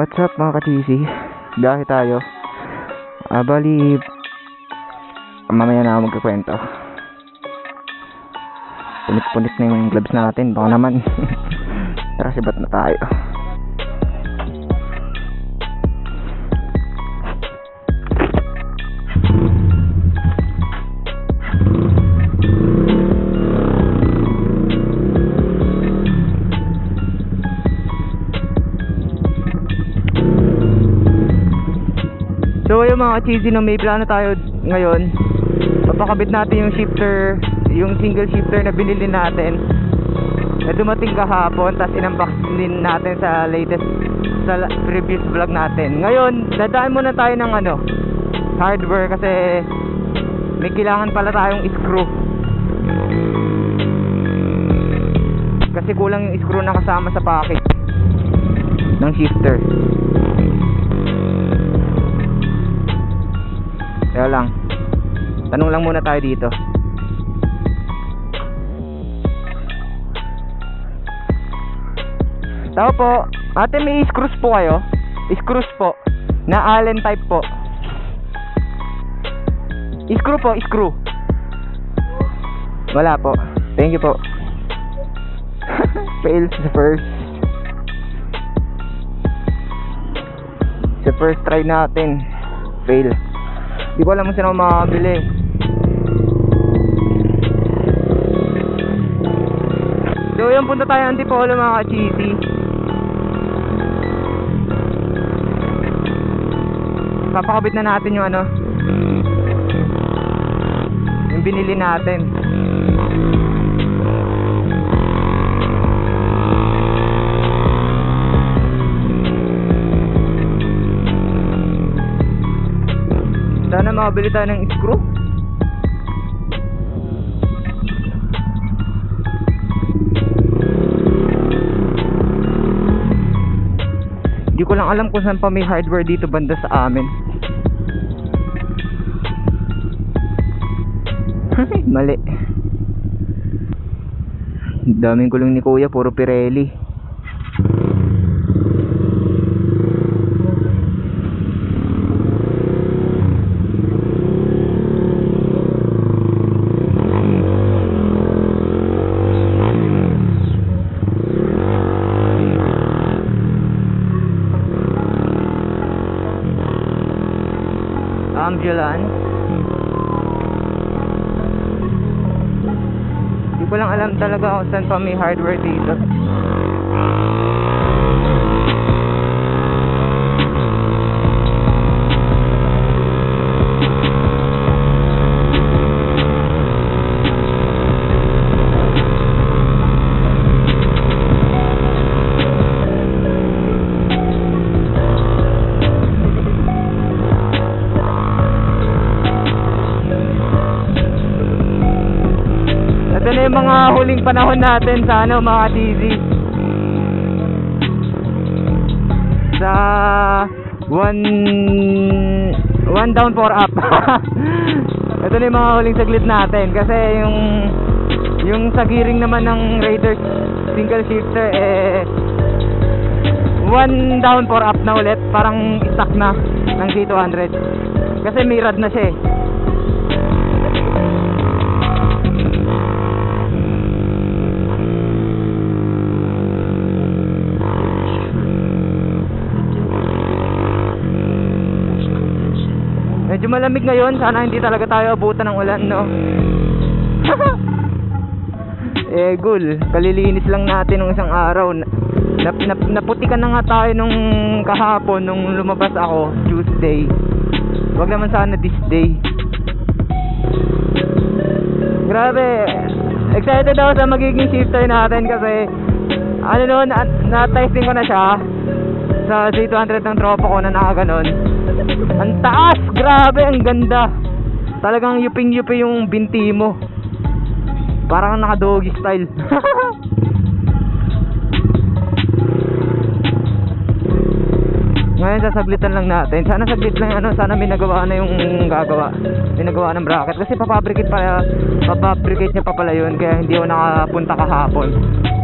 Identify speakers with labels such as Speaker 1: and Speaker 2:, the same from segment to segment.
Speaker 1: What's up mga ka-cheesy? Biyahe tayo. Ah. Mamaya na ako magkakwento. Punit-punit na yung gloves natin. Baka naman. Tara, sibat na tayo. Mga cheesy no, may plano tayo ngayon. Papakabit natin yung shifter, yung single shifter na binili natin. Na dumating kahapon, tapos inunbox din natin sa latest, sa previous vlog natin. Ngayon, dadaan muna tayo ng ano, hardware kasi may kailangan pala tayong screw. Kasi kulang yung screw na kasama sa package ng shifter. Tanong lang muna tayo dito. Tao po. Ate, may screws po kayo? Screws po. Na Allen type po. Screw po, screw. Wala po. Thank you po. Fail sa first. Sa first try natin. Fail. Di ko alam kung sino makakabili. So yun, punta tayo ng Antipolo mga ka-cheesy. Papakabit na natin yung ano. Yung binili natin. Sana makabili tayo ng screw. Ko lang alam kung saan pa may hardware dito banda sa amin. Mali. Daming kulong ni Kuya, puro Pirelli. Talaga kung saan pa may hardware dito. Panahon natin sa ano mga TV. Sa one one down four up. Ito na yung mga huling saglit natin kasi yung yung sa gearing naman ng Raiders single shifter eh one down four up na ulit parang stock na ng C200 kasi may rad na siya eh malamig ngayon, sana hindi talaga tayo abutan ng ulan, no? eh, gul, kalilinis lang natin nung isang araw. Na, nap, nap, naputikan na nga tayo nung kahapon, nung lumabas ako, Tuesday. Wag naman sana this day. Grabe, excited ako sa magiging shifter natin kasi ano noon, na- na-testing ko na siya sa Z200 ng tropa ko na nakaganon. Ang taas! Grabe, ang ganda. Talagang yuping-yupi yung binti mo. Parang naka-doggy style. Ngayon sasaglitan lang natin. Sana saglit lang ano, sana may nagawa na yung gagawa. May nagawa ng bracket kasi papabricate pa papabricate niya pa pala yun kaya hindi ako nakapunta kahapon.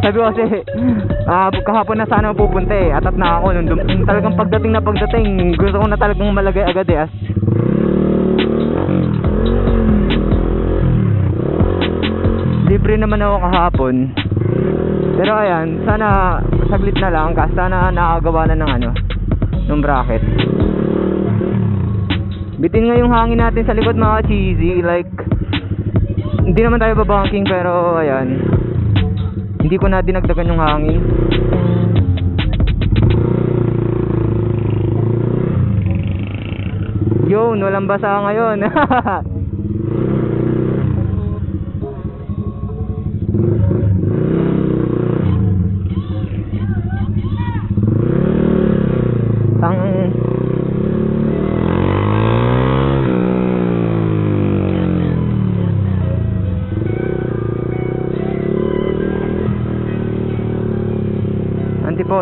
Speaker 1: Sabi ko kasi ah kahapon na sana pupunta eh. Atat na ako nung talagang pagdating na pagdating, gusto ko na talagang malagay agad eh. As libre naman ako kahapon. Pero ayan, sana saglit na lang kasi sana nakagawa na ng ano, ng bracket. Bitin nga yung hangin natin sa likod mga cheesy, like hindi naman tayo babanking pero ayan. Hindi ko na dinagdagan yung hangin. Yun, walang basa ngayon.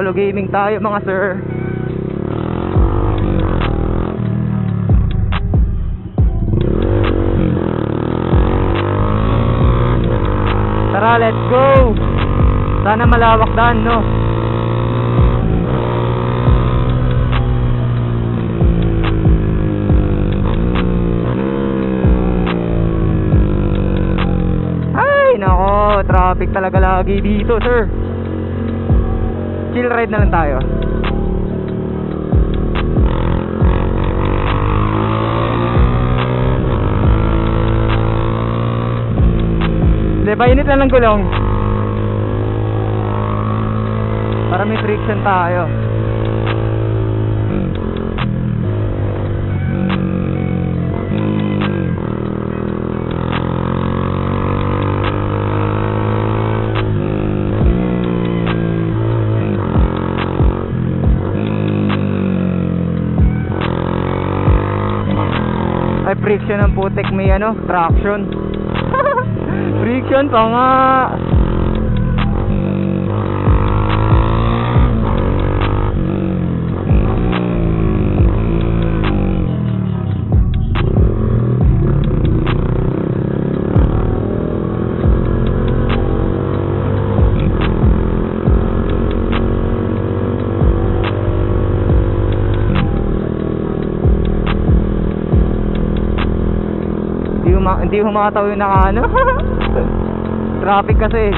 Speaker 1: Antipolo gaming tayo mga sir. Tara, let's go! Sana malawak daan, no? Ay, nako, traffic talaga lagi dito, sir. Chill ride na lang tayo. Hindi, painit lang ng gulong. Para may friction tayo. Friction ang putek may ano, traction. friction pa nga. Hindi huma hindi humataw yung naka ano. Traffic kasi.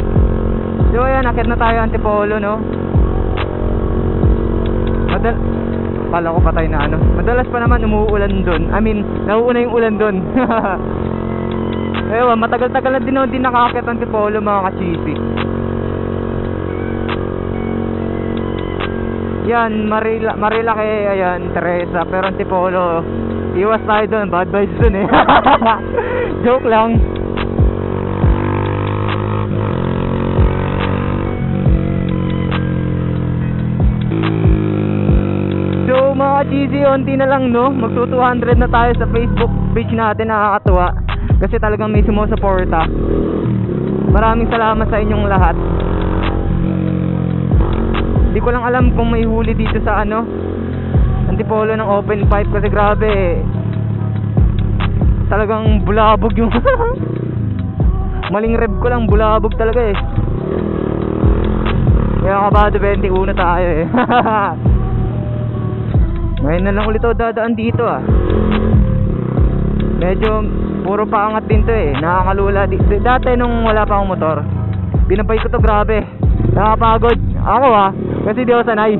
Speaker 1: So ayan, akit na tayo Antipolo, no? Madal Kala ko patay na ano. Madalas pa naman umuulan doon. I mean, nauuna yung ulan doon. Ewan, matagal-tagal na din ako din nakakit Antipolo mga kachisi. Yan, Marila, Marilaki, ayan, Teresa, pero Antipolo, iwas tayo doon, bad vibes doon eh. Joke lang. So mga cheesy, onti na lang no, magto 200 na tayo sa Facebook page natin, nakakatuwa. Kasi talagang may sumusuporta. Maraming salamat sa inyong lahat. Hindi ko lang alam kung may huli dito sa ano Antipolo ng open pipe kasi grabe eh. Talagang bulabog yung Maling rev ko lang bulabog talaga eh. Kaya kabado 21 tayo eh. Ngayon na lang ulit ako dadaan dito ah. Medyo puro paangat din to eh. Nakakalula Dati nung wala pa akong motor Binabay ko to grabe. Nakapagod Ako ah. Kasi di ako sanay.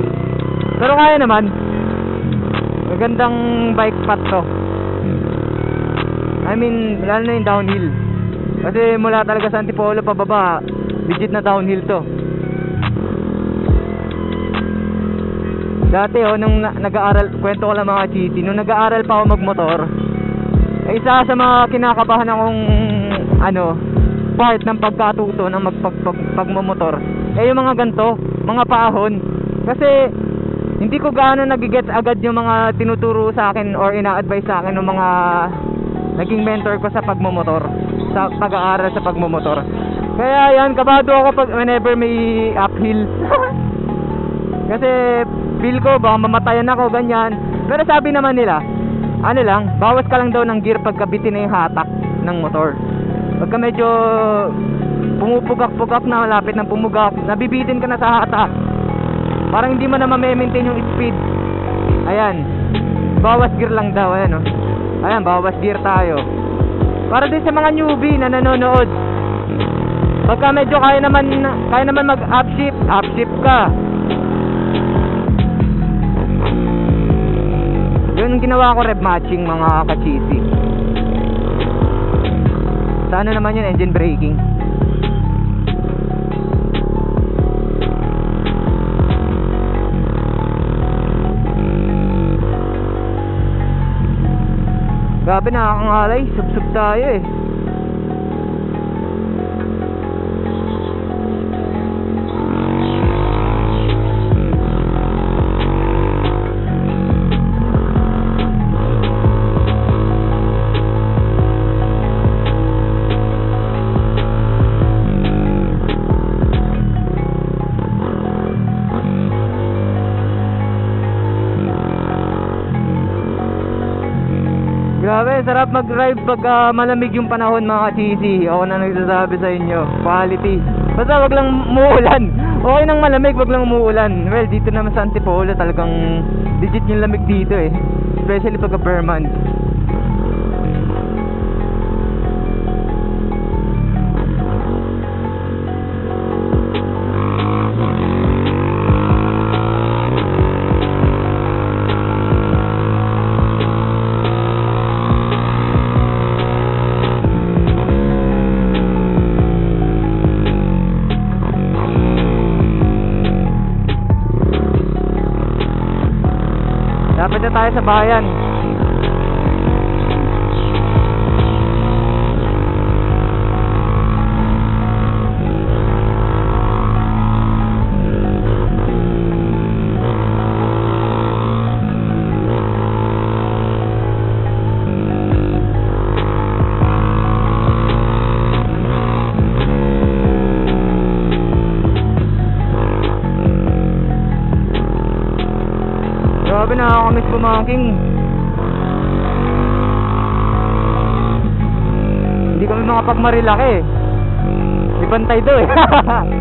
Speaker 1: Pero kaya naman Magandang bike path to I mean Lalo na yung downhill Kasi mula talaga sa Antipolo pababa Legit na downhill to Dati oh, nung na- nag-aaral, kwento ko lang mga cheesy, nung nag-aaral pa ako magmotor, eh, isa sa mga kinakabahan akong, ano, part ng pagkatuto ng magpag, pag, pagmamotor, eh yung mga ganto, mga paahon. Kasi, hindi ko gaano nagigets agad yung mga tinuturo sa akin or ina-advise sa akin ng mga naging mentor ko sa pagmamotor, sa pag-aaral sa pagmamotor. Kaya yan, kabado ako pag whenever may uphill. Kasi feel ko baka mamatayan ako ganyan pero sabi naman nila ano lang bawas ka lang daw ng gear pagka bitin na yung hatak ng motor pagka medyo pumupugak-pugak na malapit ng pumugak nabibitin ka na sa hatak parang hindi mo na ma-maintain yung speed ayan bawas gear lang daw ayan oh. Ayan bawas gear tayo. Para din sa mga newbie na nanonood. Pagka medyo kaya naman kaya naman mag upshift ka. Yun ang ginawa ko rev matching mga kachisi sa naman yun engine braking Grabe nakakangalay, sub-sub tayo eh. Grabe, sarap mag-drive pag ah, malamig yung panahon mga cheesy. Ako na nagsasabi sa inyo. Quality. Basta wag lang muulan. Okay nang malamig, wag lang umuulan. Well, dito naman sa Antipolo talagang legit yung lamig dito eh. Especially pagka tayo sa bayan. Grabe nakakamiss bumangking. Hindi kami makapagmarilaki eh. Ibantay do eh.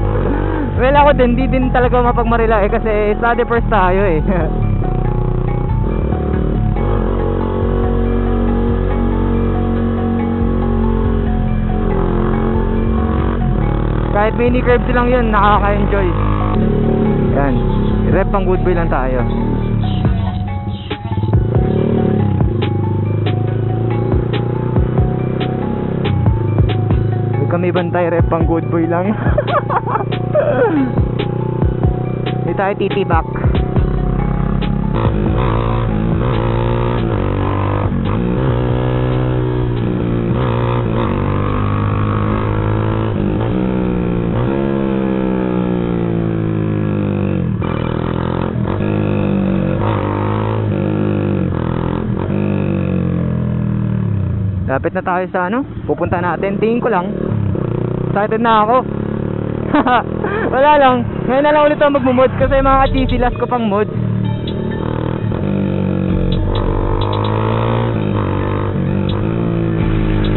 Speaker 1: well ako din, hindi din talaga mapagmarilaki kasi study first tayo eh. Kahit mini curves lang yun, nakaka-enjoy. Yan. Rep pang good boy lang tayo. Bantay, rep pang good boy lang. Hindi tayo titibak. Lapit na tayo sa ano, pupunta natin. Tingin ko lang. Excited na ako. Wala lang. Ngayon na lang ulit ako magmumods kasi mga ka-cheesy last ko pang mods.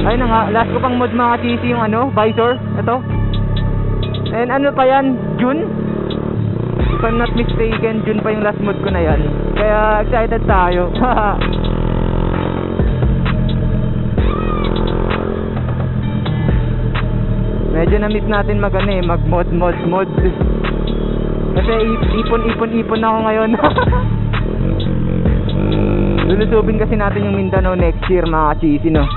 Speaker 1: Ayun na nga, last ko pang mod mga ka-cheesy yung ano, visor. Ito. And ano pa yan? June? If I'm not mistaken, June pa yung last mod ko na yan. Kaya excited tayo. Medyo na-miss natin mag ano eh, mag mod mod mod. Kasi ipon ipon ipon ako ngayon. Lulusubin kasi natin yung Mindanao next year mga cheesy no.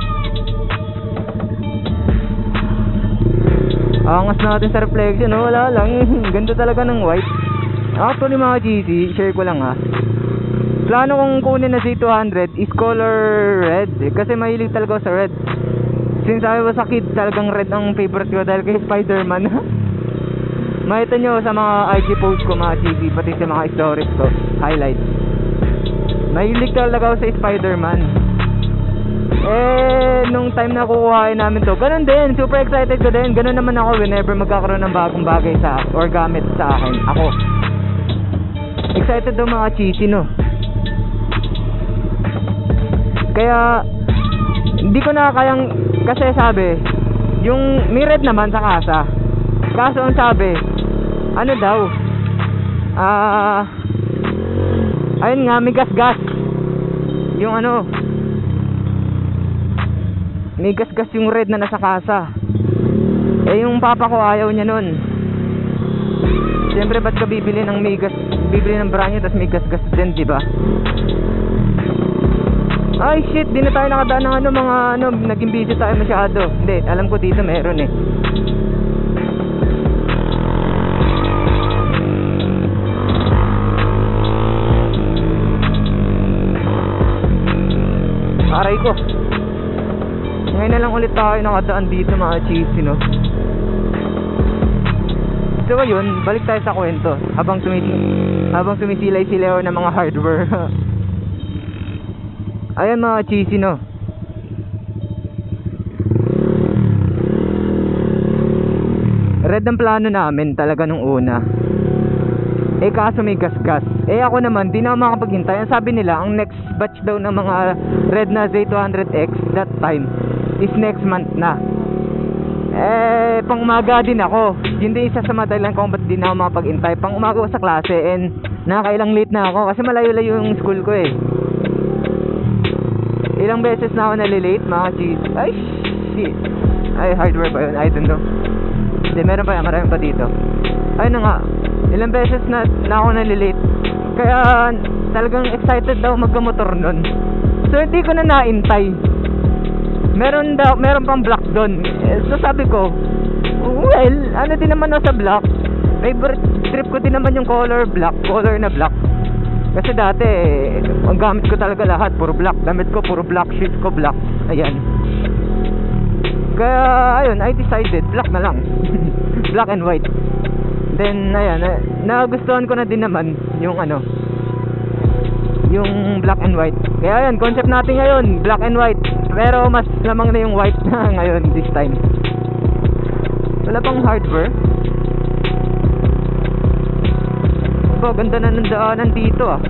Speaker 1: Angas natin sa reflection, no? wala lang. Ganda talaga ng white. Actually mga cheesy, share ko lang ha. Plano kong kunin na C200 is color red. eh, Kasi mahilig talaga sa red. Since I was a kid, talagang red ang favorite ko dahil kay Spider-Man. Makita nyo sa mga IG posts ko, mga TV, pati sa mga stories ko, highlights. Mahilig talaga ako sa Spider-Man. Eh, nung time na kukuhain namin to, ganun din, super excited ko din. Ganun naman ako whenever magkakaroon ng bagong bagay sa or gamit sa akin. Ako. Excited daw mga cheesy, no? Kaya, hindi ko na kayang, kasi sabi, yung may red naman sa kasa. Kaso ang sabi, ano daw, ah, ayun nga, may gas-gas. Yung ano, may gas-gas yung red na nasa kasa. Eh, yung papa ko ayaw niya nun. Siyempre, ba't ka bibili ng may gas, bibili ng brand new, tapos may gas-gas din, di ba? Ay, shit, di na tayo nakadaan ng ano, mga ano, naging busy tayo masyado. Hindi, alam ko dito meron eh. Aray ko. Ngayon na lang ulit tayo nakadaan dito mga cheesy, no? So ayun, balik tayo sa kwento. Habang sumisi habang sumisilay si Leo ng mga hardware. Ayan mga cheesy, no? Red ang plano namin talaga nung una. Eh kaso may gasgas. Eh ako naman, di na makapaghintay. Ang sabi nila, ang next batch daw ng mga Red na Z200X that time is next month na. Eh, pang umaga din ako. Yun din isa sa mga dahilan kung ba't di na ako makapaghintay. Pang umaga sa klase and nakakailang late na ako kasi malayo-layo yung school ko eh. Ilang beses na ako nalilate mga cheese. Ay, shit. Ay, hardware ba yun? I don't know. Hindi, meron pa yan. Marami pa dito. Ayun na nga. Ilang beses na, na ako nalilate. Kaya talagang excited daw magkamotor nun. So hindi ko na naintay. Meron daw, meron pang black doon. Eh, So sabi ko, well, ano din naman ako sa black. Favorite trip ko din naman yung color black, color na black. Kasi dati, eh, ang gamit ko talaga lahat, puro black. Damit ko, puro black. Shoes ko, black. Ayan. Kaya, ayun, I decided, black na lang. black and white. Then, ayan, na, nagustuhan ko na din naman yung ano, yung black and white. Kaya ayan, concept natin ngayon, black and white. Pero mas lamang na yung white na ngayon this time. Wala pang hardware. Aba, ganda na ng daanan dito ah.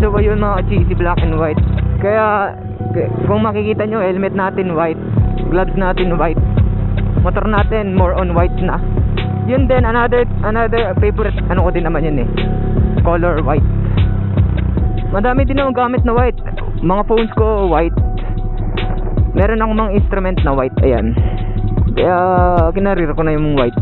Speaker 1: So ayun mga cheesy black and white. Kaya kung makikita nyo helmet natin white, gloves natin white, motor natin more on white na. Yun din another another favorite ano ko din naman yun eh. Color white. Madami din akong gamit na white. Mga phones ko white. Meron akong mga instrument na white. Ayan. Kaya kinarir ko na yung white.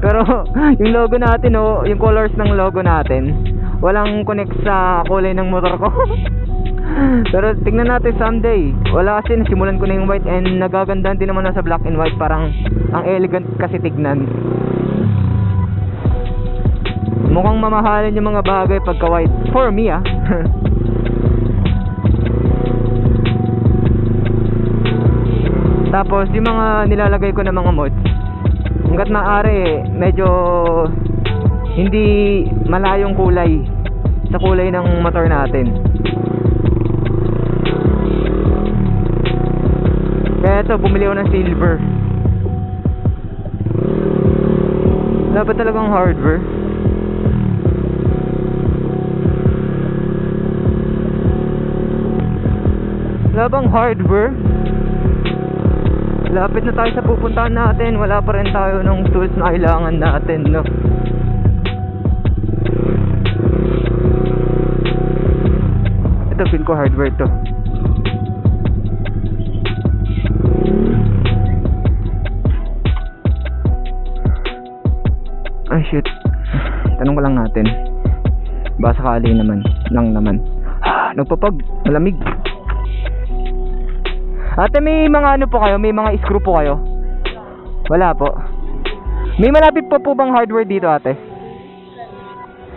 Speaker 1: Pero yung logo natin oh, yung colors ng logo natin, walang connect sa kulay ng motor ko. Pero tingnan natin someday. Wala kasi nasimulan ko na yung white and nagagandahan din naman na sa black and white. Parang ang elegant kasi tignan. Mukhang mamahalin yung mga bagay pagka white. For me ah. Tapos yung mga nilalagay ko na mga mods, hanggat maaari medyo hindi malayong kulay sa kulay ng motor natin. Kaya ito, bumili ako ng silver. Ba talagang hardware? Wala bang hardware? Lapit na tayo sa pupuntahan natin. Wala pa rin tayo ng tools na kailangan natin, no? Ito, feel ko hardware to. Ay, shit. Tanong ko lang natin. Baka sakali naman. Lang naman. Ah, nagpapag. Malamig. Ate, may mga ano po kayo? May mga screw po kayo? Wala po. May malapit po po bang hardware dito, ate?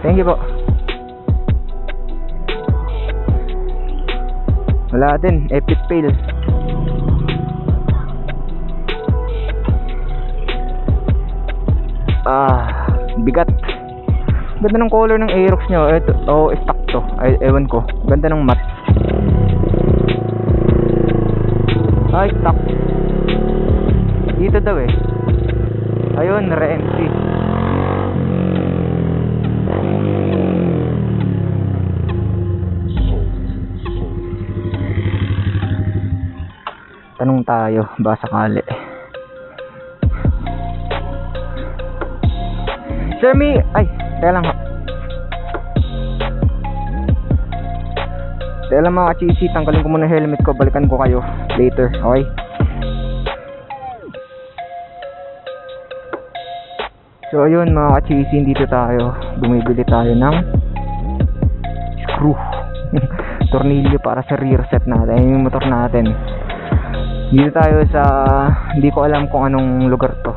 Speaker 1: Thank you po. Wala din. Epic fail. Ah, bigat. Ganda ng color ng Aerox nyo. Ito, oh, stock to. Ay, ewan ko. Ganda ng matte. Ay, stock. dito daw eh. Ayun, Renzi. Tanong tayo, ba sakali. Sir, may... Ay, teka lang. Teka lang mga kachisi, tanggalin ko muna helmet ko. Balikan ko kayo later, okay? So ayun mga kachisi, dito tayo. Bumibili tayo ng screw. Tornilyo para sa rear set natin. Yung motor natin. Dito tayo sa... Hindi ko alam kung anong lugar to.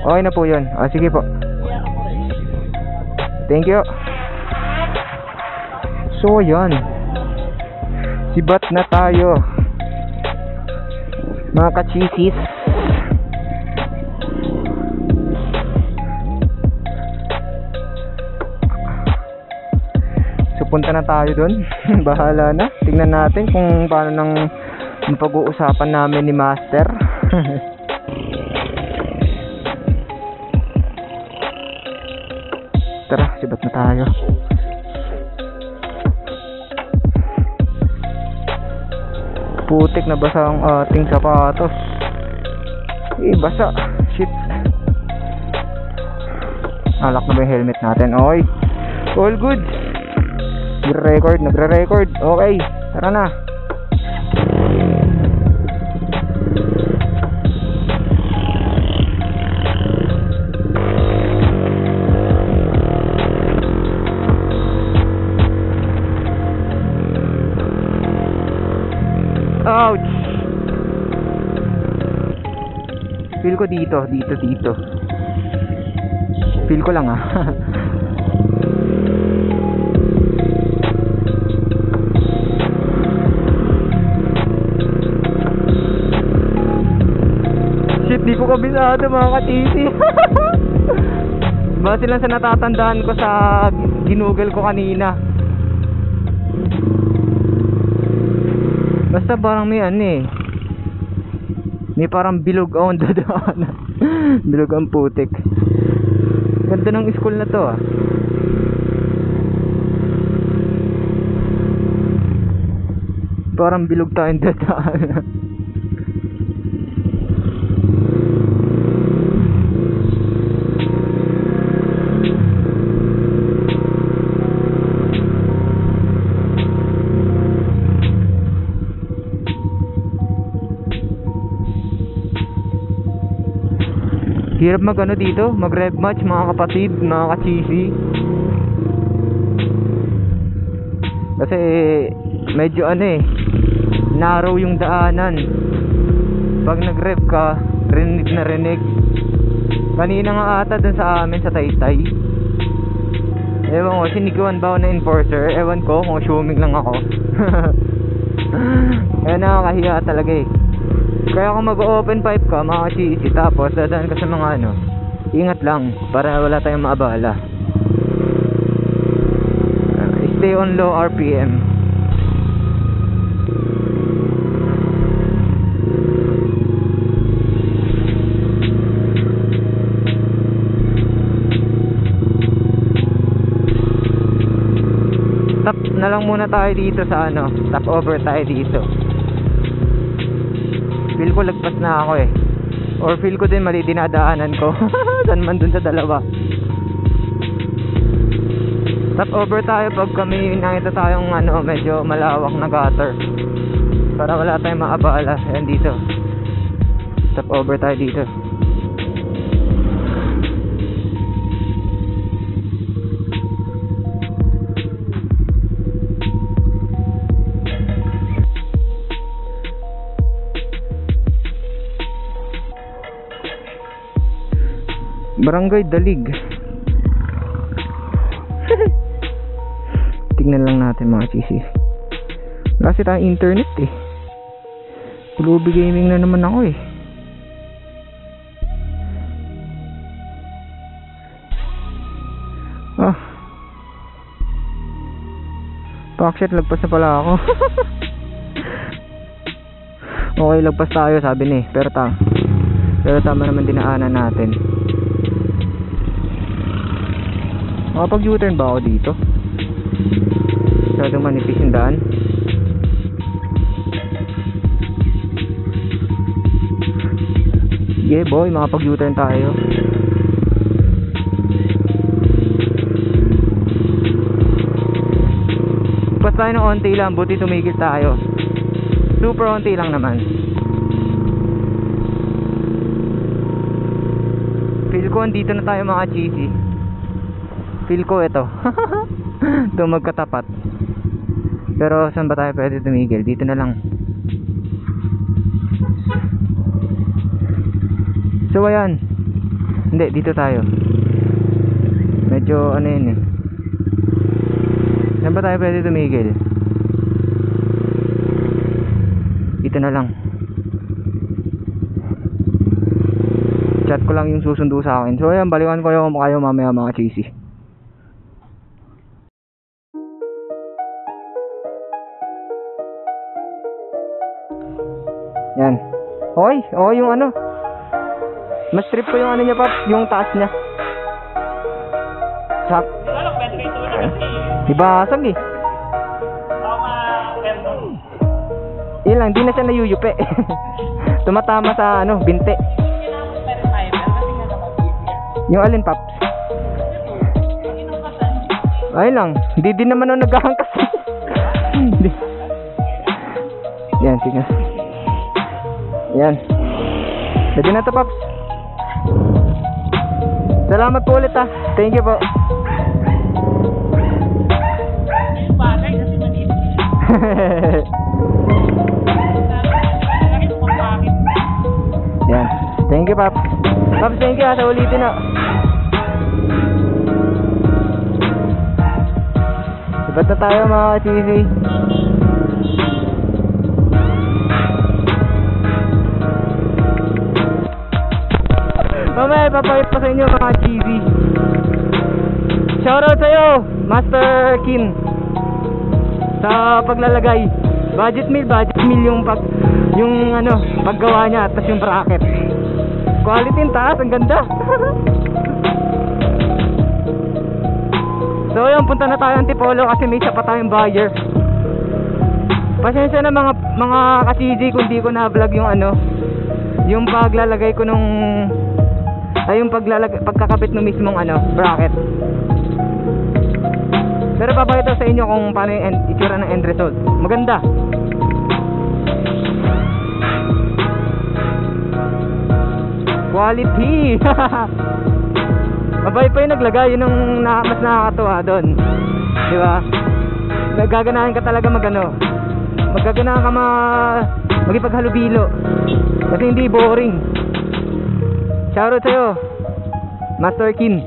Speaker 1: Okay na po yun. Ah, sige po. Thank you. So, yan. Sibat na tayo. Mga kachisis. So, punta na tayo dun. Bahala na. Tingnan natin kung paano nang pag-uusapan namin ni Master. sibat na tayo. Putik na basa ang ating sapatos. Eh, basa. Shit. Alak na ba yung helmet natin? Okay. All good. Nagre-record, nagre-record. Okay. Tara na. Dito, dito, dito. Feel ko lang ah. Shit, di ko kabisado mga katisi. Base lang sa natatandaan ko sa ginugol ko kanina. Basta parang may ano eh. May parang bilog ang dadaanan. bilog ang putik. Ganda ng school na to ah. Parang bilog tayong dadaanan. Hirap mag ano dito, mag rev match mga kapatid, mga kachisi. Kasi medyo ano eh, narrow yung daanan. Pag nag-rev ka, rinig na rinig. Kanina nga ata dun sa amin sa Taytay. Ewan ko, siniguan ba ako na enforcer? Ewan ko, kung assuming lang ako. Kaya nakakahiya talaga eh. Kaya kung mag-open pipe ka, mga cheesy, tapos dadaan ka sa mga ano, ingat lang, para wala tayong maabala. Stay on low RPM. Tap na lang muna tayo dito sa ano, tap over tayo dito. Feel ko lagpas na ako eh. Or feel ko din mali dinadaanan ko. Saan man dun sa dalawa. Tap over tayo pag kami nakita tayong ano, medyo malawak na gutter. Para wala tayong maabala. Ayan dito. Tap over tayo dito. Barangay Dalig. Tignan lang natin mga. Wala kasi tayong internet eh. Pulubi gaming na naman ako eh. Ah. Pakshit, lagpas na pala ako. okay, lagpas tayo sabi ni. Pero ta pero tama naman dinaanan natin. Makapag U-turn ba ako dito? Masyadong manipis yung daan. Sige boy, makapag U-turn tayo. Pas tayo ng onti lang, buti tumigil tayo. Super onti lang naman. Feel ko andito na tayo mga cheesy. Feel ko ito. ito magkatapat. Pero saan ba tayo pwede tumigil? Dito na lang. So ayan. Hindi, dito tayo. Medyo ano yun eh. Saan ba tayo pwede tumigil? Dito na lang. Chat ko lang yung susundo sa akin. So ayan, balikan ko yung kayo mamaya mga cheesy. Okay, okay yung ano. Mas trip ko yung ano niya pa, yung taas niya. Sak.
Speaker 2: Lalo, pwede kayo tulad kasi
Speaker 1: Ibasag eh. Yun lang, di na siya nayuyupe. Tumatama sa ano, binte. Yung alin
Speaker 2: inumpasan,
Speaker 1: Ay lang, hindi din naman ako naghahangkas. Yan, sige. Yan. Pwede na to, Paps. Salamat po ulit, ha. Thank you po. Yan. Thank you, Paps. Paps, thank you, ha. Sa ulitin, na. Ibat na tayo, mga cheesy. Mamaya, ipapakit pa sa inyo, mga cheesy. Shoutout sa'yo, Master Kin. Sa paglalagay. Budget meal, budget meal yung pag yung ano, paggawa niya tapos yung bracket. Quality ang taas, ang ganda. so yun, punta na tayo Antipolo kasi may isa pa tayong buyer. Pasensya na mga mga ka-CG kung di ko na-vlog yung ano, yung paglalagay ko nung ay yung paglalagay pagkakabit ng mismong ano, bracket. Pero papakita sa inyo kung paano yung end, itsura ng end result. Maganda. Quality! Mabay pa yung naglagay, yun ang na, mas nakakatuwa doon. Di ba? Nagaganahan ka talaga magano. Magaganahan ka ma magipaghalubilo. Kasi hindi boring. Shoutout sa'yo, Master Kin.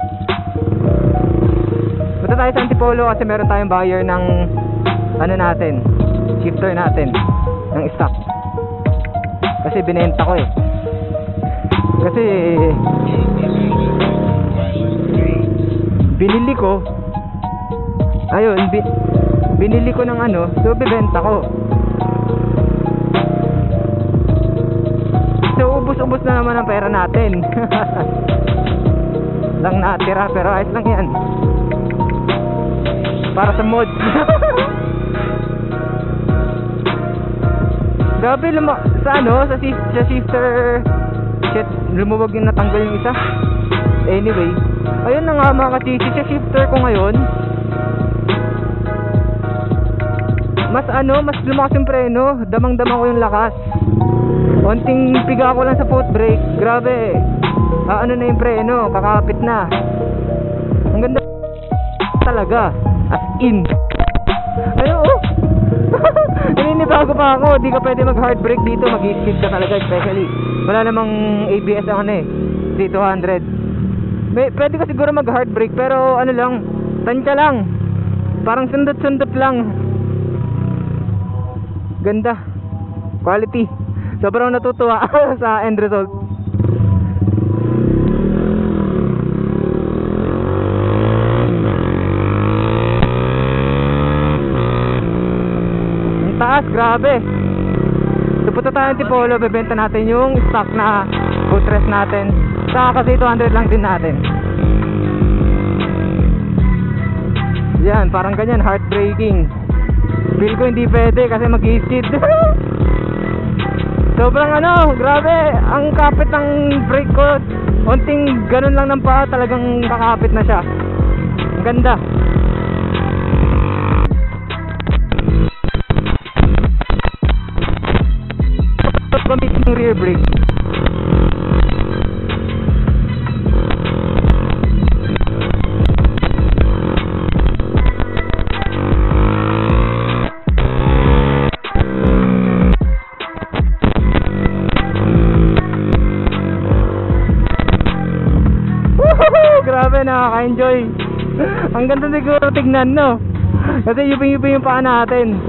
Speaker 1: Punta tayo sa Antipolo kasi meron tayong buyer ng ano natin, shifter natin ng stock. Kasi binenta ko eh. Kasi binili ko ayun, bi- binili ko ng ano, so bibenta ko. So ubus-ubos na naman ang pera natin. lang natira pero ayos lang yan. Para sa mods. Grabe luma sa ano, sa, shif- sa shifter shit, lumuwag yung natanggal yung isa. Anyway, ayun na nga mga katisi, sa shifter ko ngayon. Mas ano, mas lumakas yung preno, damang-dama ko yung lakas. Konting piga ko lang sa foot brake, grabe. Ah, ano na yung preno, kakapit na. Ang ganda talaga. As in. Ayun, oh. Naninibago pa ako. Di ka pwede mag hard brake dito. mag skid ka talaga especially. Wala namang ABS ang ano eh. C200. May, pwede ka siguro mag hard brake pero ano lang, tansya lang. Parang sundot-sundot lang. Ganda. Quality. Sobrang natutuwa sa end result. Ang taas, grabe. So punta tayo ng Tipolo, bebenta natin yung stock na footrest natin. Sa kasi 200 lang din natin. Yan, parang ganyan, heartbreaking. Feel ko hindi pwede kasi mag-skid. Sobrang ano, grabe, ang kapit ng brake ko. Unting ganun lang ng paa, talagang kakapit na siya. Ang ganda. Gamit yung rear brake. Nakaka-enjoy. Ang ganda siguro tignan, no? Kasi yuping-yuping yung paa natin.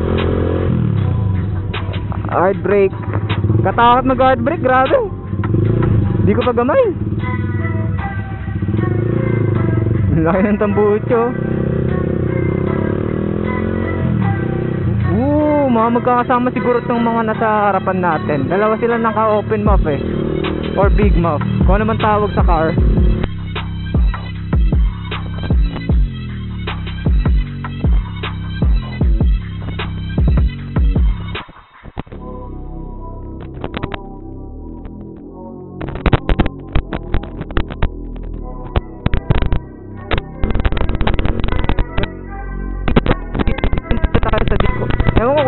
Speaker 1: Hard brake. Katakot mag hard brake, grabe. Di ko pa gamay. Laki ng tambucho. Oo, mga magkakasama siguro itong mga nasa harapan natin. Dalawa sila naka-open mouth eh. Or big mouth. Kung ano man tawag sa car.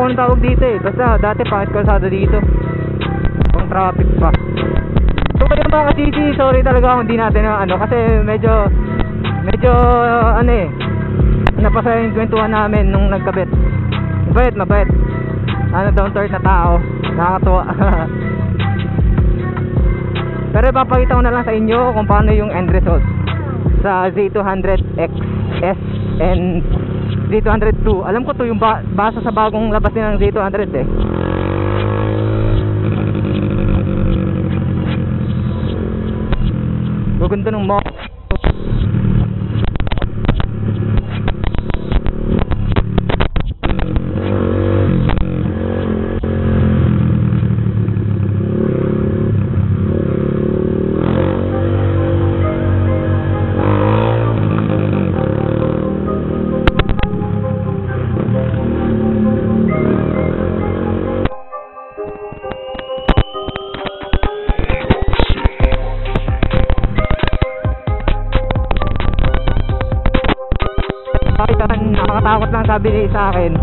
Speaker 1: Kung anong tawag dito eh. Basta dati pangit kalsada dito. Kung traffic pa. So yung mga city, sorry talaga kung hindi natin na ano kasi medyo medyo ano eh napasaya yung kwentuhan namin nung nagkabit. Mabait, mabait. Ano down earth na tao. Nakakatuwa. Pero ipapakita ko na lang sa inyo kung paano yung end result sa Z200X S and Z202. Alam ko to yung ba basa sa bagong labas din ng Z200 eh. Gaganda ng mo. Sabi ni sa akin.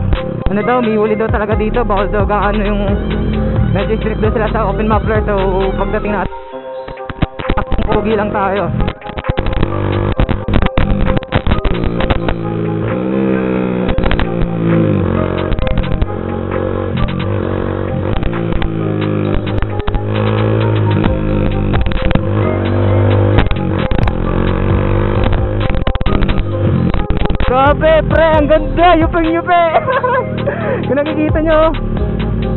Speaker 1: Ano daw, may huli daw talaga dito. Bawal daw gaano yung strict daw sila sa open muffler. So pagdating natin, pogi lang tayo. Grabe, pre, ang ganda, yupeng yupe. Kung nakikita nyo,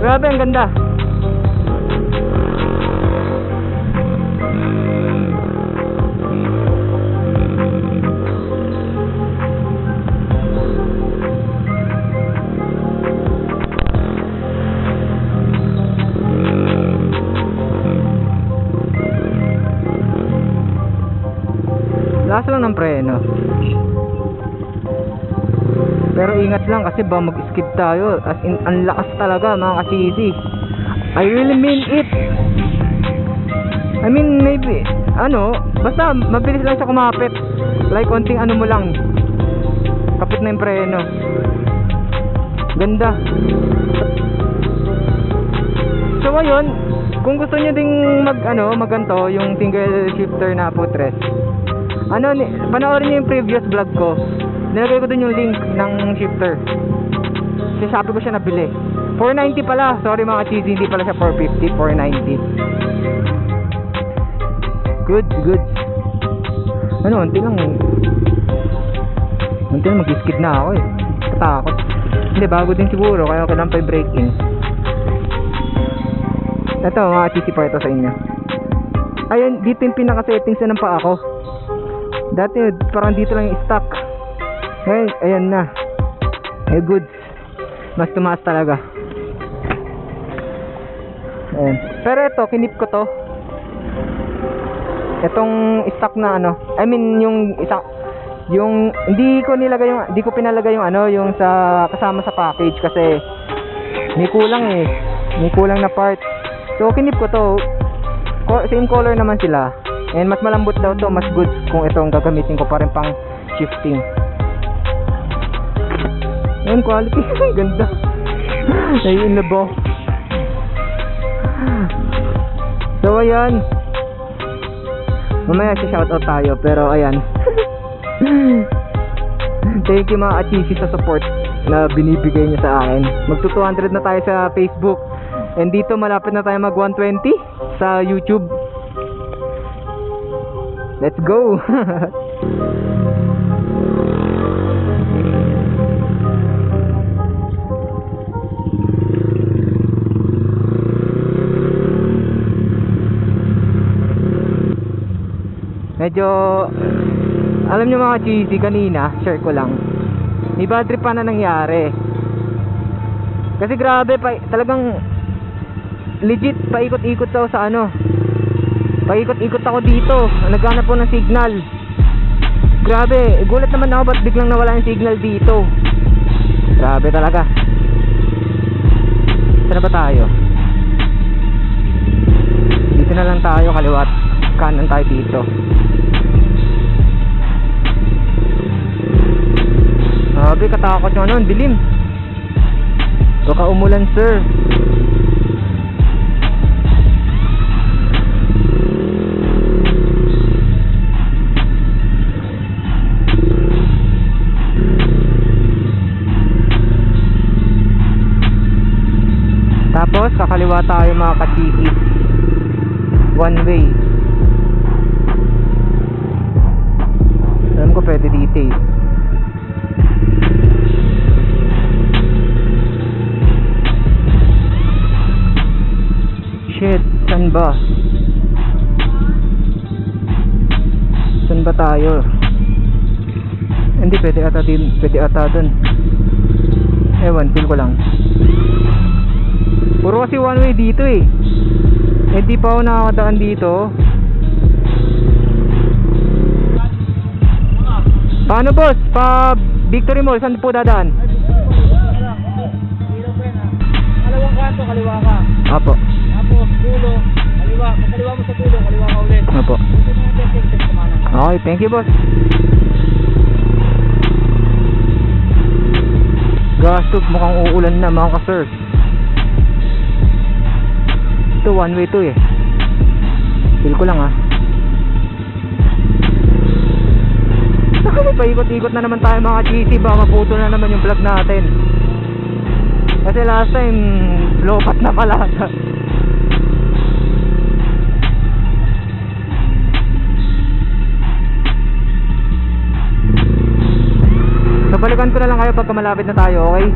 Speaker 1: grabe, ang ganda. Lakas lang ng preno. Lang kasi ba mag-skid tayo. As in, ang lakas talaga mga kasisi. I really mean it. I mean, maybe, ano, basta mabilis lang siya kumapit. Like, konting ano mo lang. Kapit na yung preno. Ganda. So, ngayon, kung gusto niyo ding mag, ano, maganto, yung single shifter na footrest, ano, ni, panoorin niyo yung previous vlog ko. Nilagay ko dun yung link ng shifter. Sa Shopee ko siya nabili. 490 pala. Sorry mga cheesy, hindi pala siya 450, 490. Good, good. Ano, unti lang eh. Unti lang mag-skid na ako eh. Katakot. Hindi, bago din siguro, kaya kailangan pa i-break in. Ito, mga cheesy pa ito sa inyo. Ayun, dito yung pinaka-settings na ng paa ko. Dati, parang dito lang yung stock. Ngayon, ayan na. Ay, good. Mas tumaas talaga. Ayan. Pero ito, kinip ko to. Itong stock na ano, I mean yung isa yung hindi ko nilagay yung hindi ko pinalagay yung ano, yung sa kasama sa package kasi may kulang eh. May kulang na part. So kinip ko to. Same color naman sila. And mas malambot daw to, mas good kung ito ang gagamitin ko pa rin pang shifting. Ayan, quality. Ganda. Naiin na ba? So, ayan. Mamaya si shoutout tayo, pero ayan. Thank you mga achisi sa support na binibigay niyo sa akin. Magto 200 na tayo sa Facebook. And dito malapit na tayo mag 120 sa YouTube. Let's go! Medyo alam nyo mga cheesy kanina, share ko lang. May bad trip pa na nangyari. Kasi grabe pa talagang legit paikot-ikot ako sa ano. Paikot-ikot ako dito. Naghanap po ng signal. Grabe, gulat naman ako ba't biglang nawala yung signal dito. Grabe talaga. Saan ba tayo? Dito na lang tayo, kaliwat. Kanan tayo dito. Grabe, katakot nyo ano, dilim. Baka umulan, sir. Tapos, kakaliwa tayo mga kachikis. One way. Alam ko pwede dito eh. Ba? Saan ba tayo? Hindi, pwede ata din, pwede ata dun. Ewan, feel ko lang. Puro kasi one way dito eh. Hindi pa ako nakakadaan dito. Paano boss? Pa Victory Mall, saan po dadaan?
Speaker 2: Kalawang kanto, kaliwa ka.
Speaker 1: Apo.
Speaker 2: Tapos, dulo, kaliwa. Pag kaliwa mo sa dulo, kaliwa ka ulit. Test kumanan.
Speaker 1: Okay, thank you boss. Gastos, mukhang uulan na mga ka-sir. Ito, one way to eh. Feel ko lang ah. Saka may paikot-ikot na naman tayo mga cheesy ba maputol na naman yung vlog natin. Kasi last time, low pat na pala. Ko na lang kayo pagka malapit na tayo, okay?